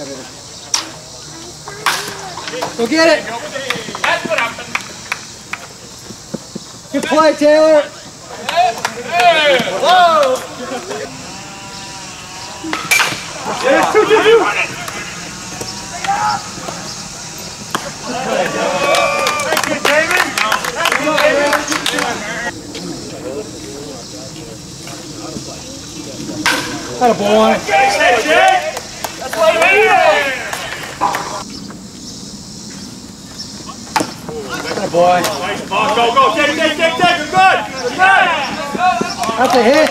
Yeah, baby. Go get it. That's what happened. Good play, Taylor. Two, two, two. Thank you, David. Thank you, David. Boy. That's it. That's what we need. Had boy. Nice ball. Go, go. Take, take, take, take. Good. Good. That's a hit.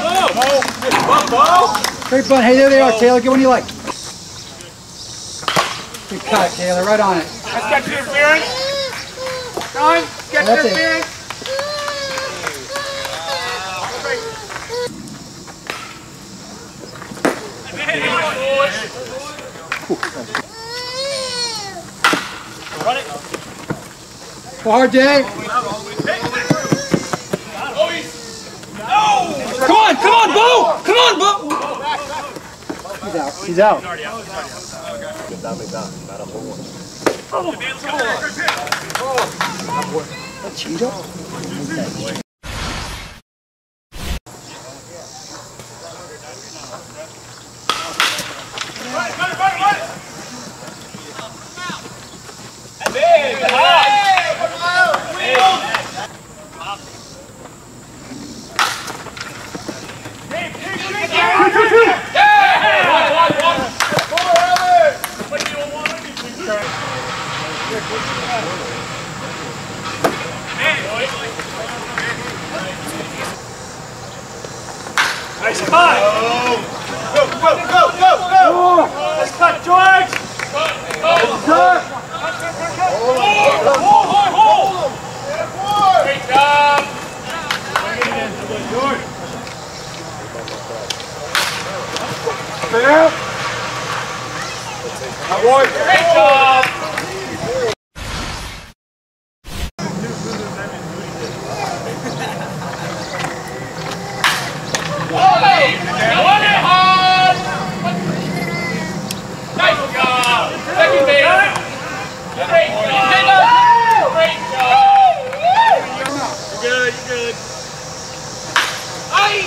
Ball, ball. Great bunt. Hey, there they are, Taylor. Get one you like. Good cut, Taylor. Right on it. Let's get to interference. Time. Get to That's it. interference. Hard, Jay. Come on, come on, Bo! Come on, Bo! He's out. He's out. That change up? Nice cut. Go, go, go, go, go. Nice cut, George. Great job! Great job! Hey, one and hard! Nice job! Second base! Great job! Great job! You're good, you're good. Ay!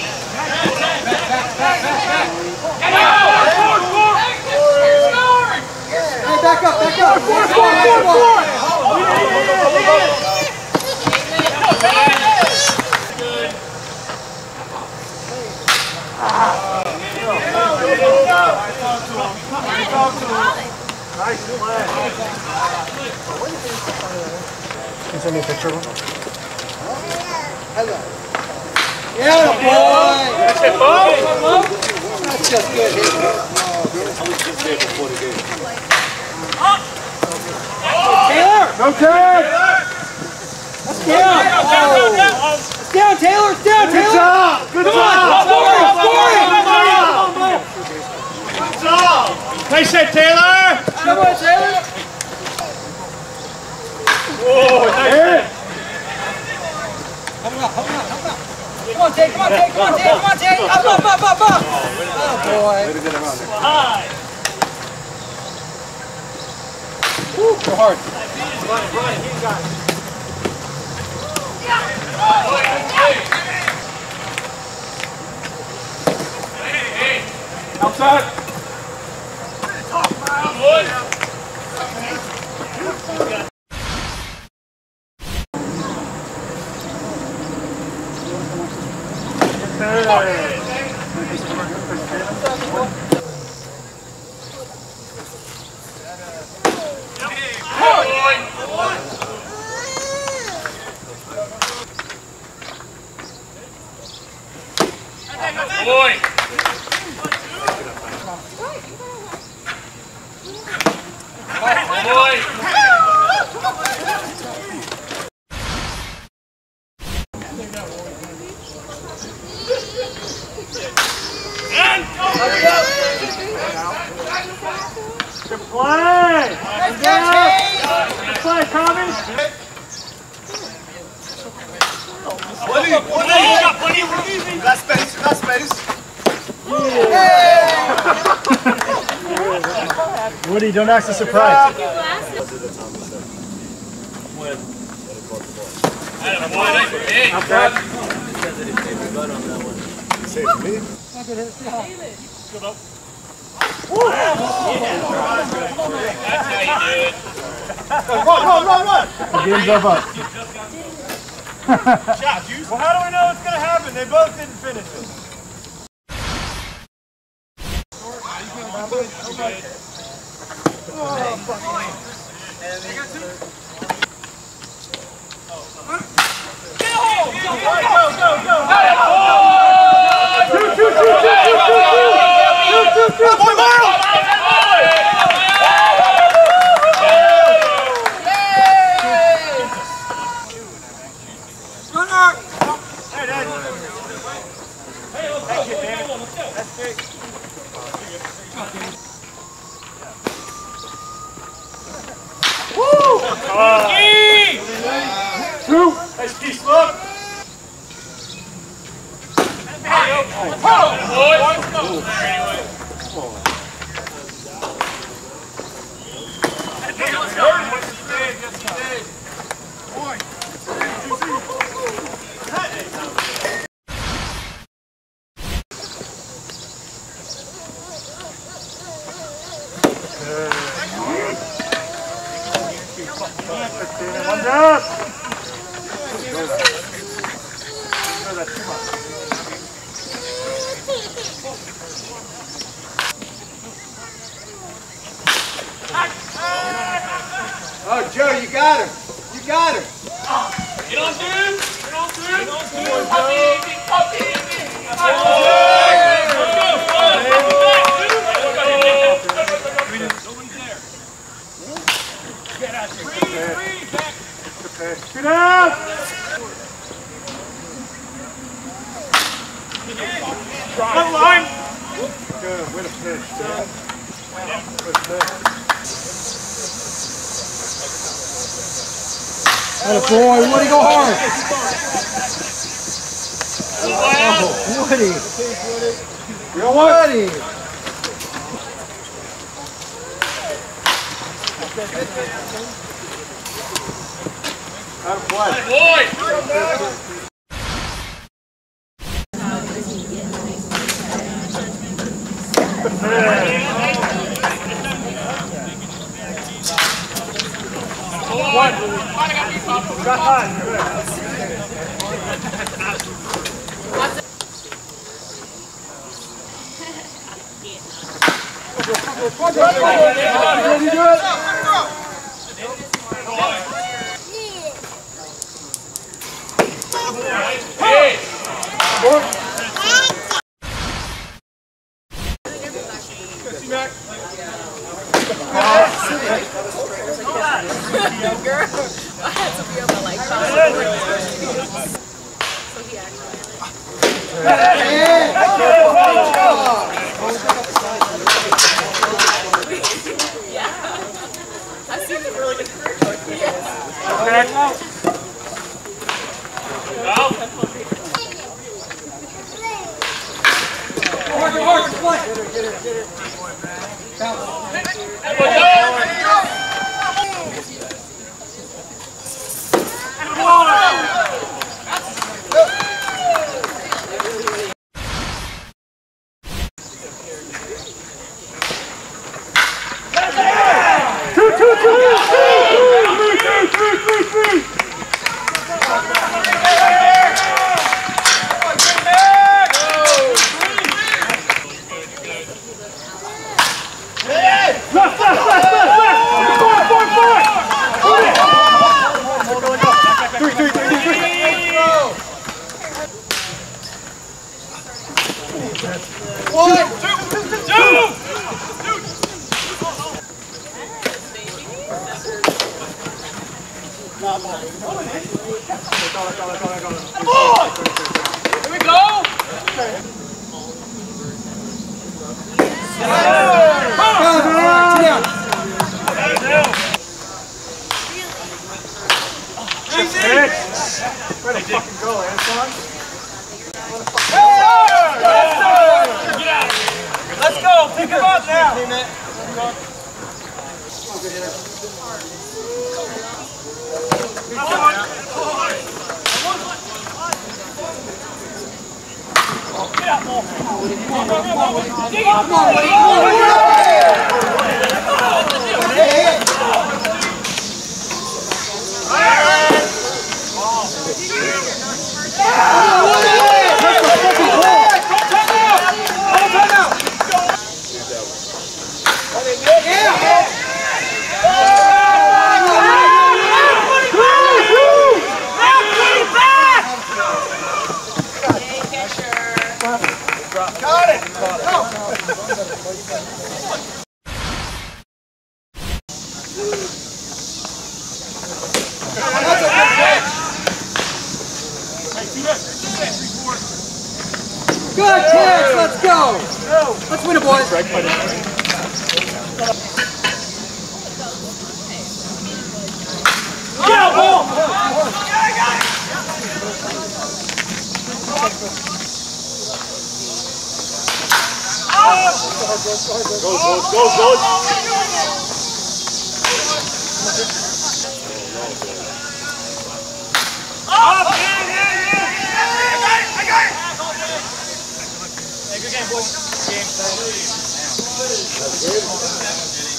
Get out! Forward, forward! Hey, back up, back up. Four, four, four, four. Nice play. Can you send me a picture of him? Yeah, boy. That's just good hitting. Taylor! Go, Ted. That's down! Oh. It's down, Taylor! It's down, Good Taylor! job. Good job. Good job. Nice hit, Taylor. Come on, Taylor! Oh, nice hit. Come on, come on, come on! Come on, Tay, come on, Tay, come on, Tay, come on, Tay! Up, up, up, up, up! Oh, boy. High. Go hard. Outside. Play! Let's go, Play, Tommy! Poli, poli! Poli, poli! La space, la space! Yeah. Woody, don't act a surprise. Adam, boy, that's big. He saved me. Good up. Run, run, run, run! Get himself up. well, how do we know it's going to happen? They both didn't finish it. Oh, fuck. Go, go, go, go! Shoot, shoot, shoot, shoot, shoot, shoot! Shoot, shoot, shoot! Come on. Oh, Joe, you got him. You got him. Get on, dude. Get on, dude. Get on, dude. Atta boy, Woody, go hard. Oh, Woody. Real Woody. Atta Go, go, go, go, go, Harder, harder, play! Get her, get her, get her. Bounce. Here we go! Go, Yes! Let's go! Pick him up now! Come on, buddy. Got it! Go! Good catch! Let's go! Let's win it, boys! Yeah, ball! Yeah, I got it! Go, go, go, go. Up! Yeah, yeah, yeah. I got it! I got it! Hey, good game, boys. Good game. That's it.